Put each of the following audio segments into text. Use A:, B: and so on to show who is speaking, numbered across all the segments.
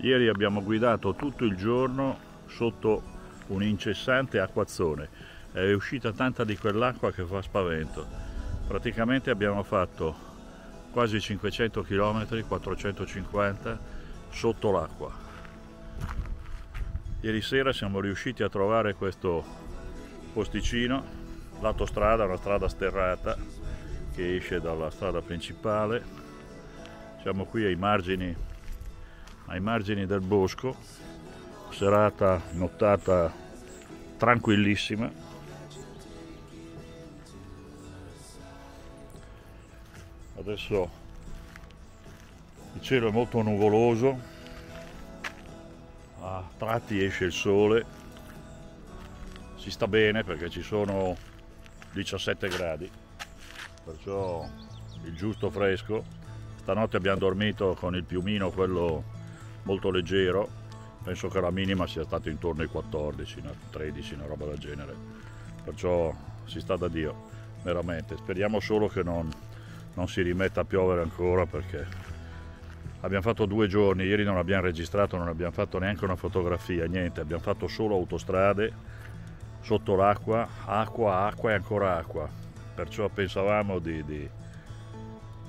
A: Ieri abbiamo guidato tutto il giorno sotto un incessante acquazzone. È uscita tanta di quell'acqua che fa spavento. Praticamente abbiamo fatto quasi 500 km, 450 sotto l'acqua. Ieri sera siamo riusciti a trovare questo posticino, lato strada, una strada sterrata che esce dalla strada principale. Siamo qui ai margini ai margini del bosco, serata nottata tranquillissima. Adesso il cielo è molto nuvoloso, a tratti esce il sole, si sta bene perché ci sono 17 gradi, perciò il giusto fresco. Stanotte abbiamo dormito con il piumino, quello molto leggero, penso che la minima sia stata intorno ai 14, 13, una roba del genere, perciò si sta da Dio, veramente. Speriamo solo che non, non si rimetta a piovere ancora perché abbiamo fatto due giorni, ieri non abbiamo registrato, non abbiamo fatto neanche una fotografia, niente, abbiamo fatto solo autostrade sotto l'acqua, acqua, acqua e ancora acqua, perciò pensavamo di, di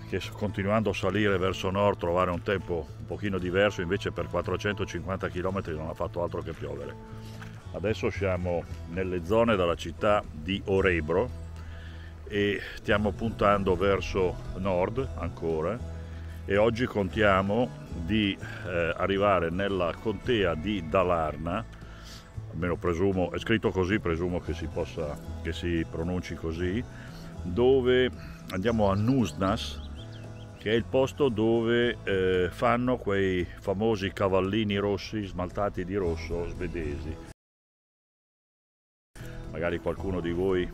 A: che continuando a salire verso nord trovare un tempo un pochino diverso, invece per 450 km non ha fatto altro che piovere. Adesso siamo nelle zone della città di Orebro e stiamo puntando verso nord ancora e oggi contiamo di eh, arrivare nella contea di Dalarna, almeno presumo, è scritto così, presumo che si, possa, che si pronunci così, dove andiamo a Nusnas, che è il posto dove eh, fanno quei famosi cavallini rossi smaltati di rosso svedesi. Magari qualcuno di voi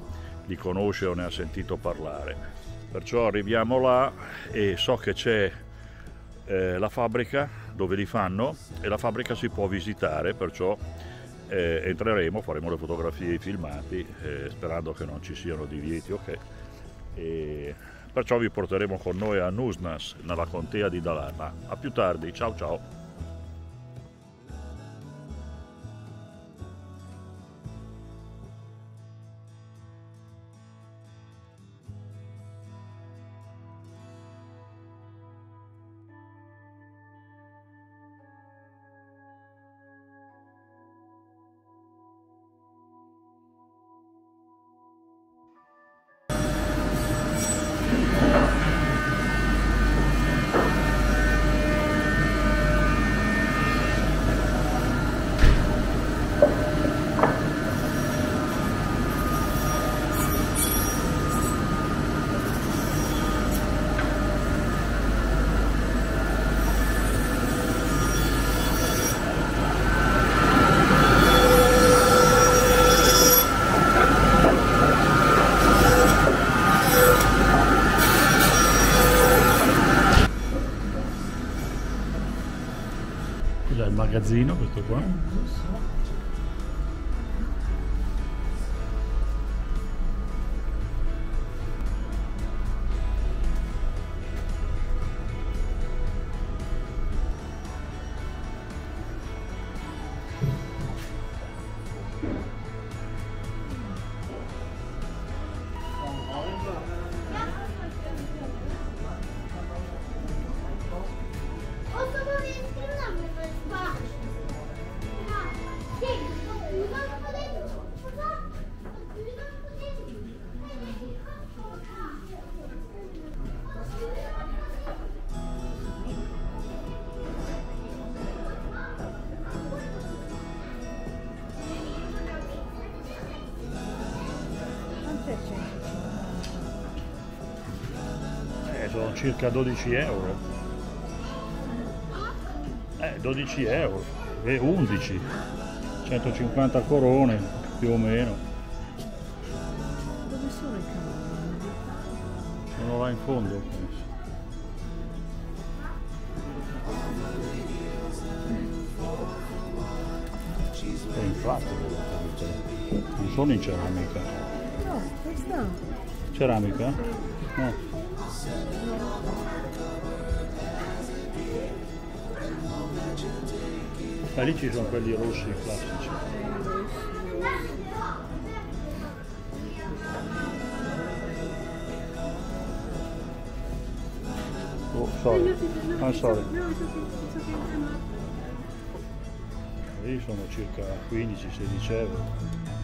A: li conosce o ne ha sentito parlare. Perciò arriviamo là e so che c'è eh, la fabbrica dove li fanno e la fabbrica si può visitare, perciò eh, entreremo, faremo le fotografie e i filmati eh, sperando che non ci siano divieti ok. E Perciò vi porteremo con noi a Nusnas, nella contea di Dalarna. A più tardi, ciao ciao! Magazzino questo qua sono circa 12 euro. Eh 12 euro e 11 150 corone più o meno.
B: Dove sono i cavalli?
A: sono là in fondo. Penso. è in plastica non sono in ceramica.
B: No, questa.
A: Ceramica? no Ma lì ci sono quelli rossi classici. Oh, sorry. I'm sorry. Lì sono circa 15-16 euro.